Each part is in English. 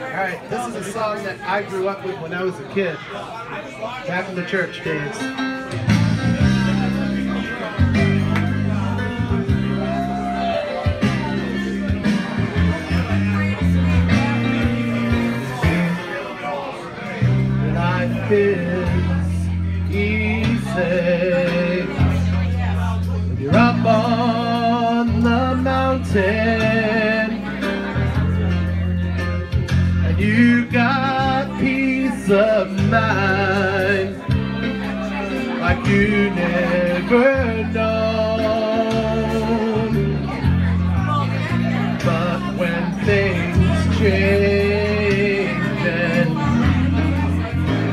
Alright, this is a song that I grew up with when I was a kid. Back in the church days. Life is easy you're up on mountain and you got peace of mind like you never known. But when things change and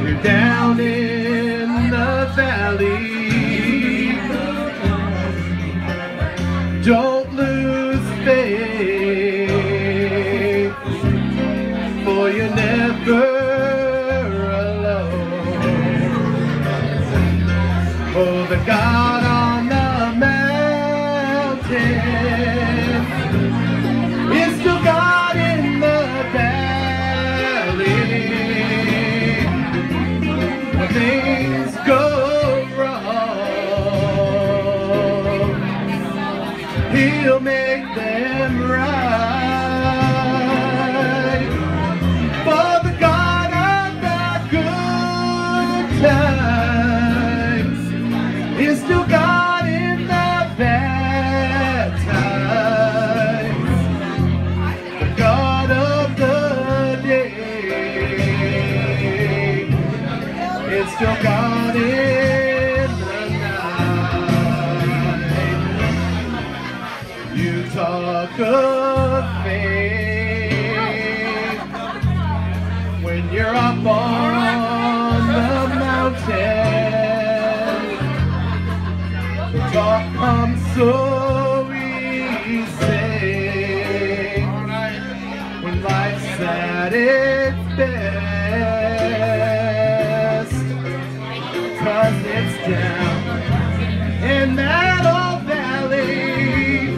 you're down in the valley. Oh, the God on the mountain is still God in the valley. When things go wrong, He'll make them right. For is still God in the night. You talk of faith when you're up on the mountain. The talk comes so easy when life's at its best. Down in that old valley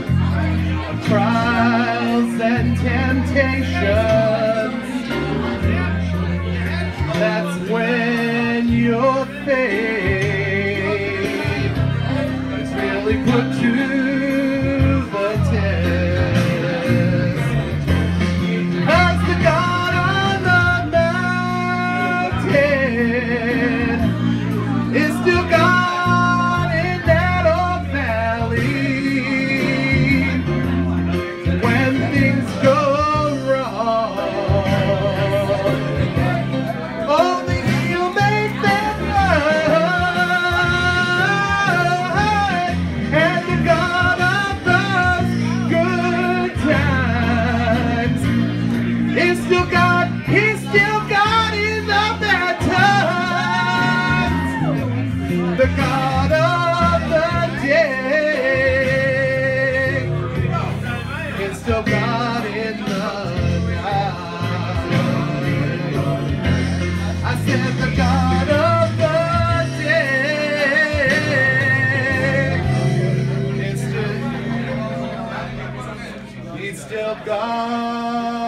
of trials and temptations. That's when your faith is really put to still God in the night. I said the God of the day is still, He's still God.